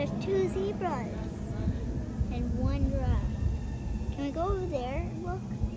There's two zebras and one giraffe. Can we go over there and look?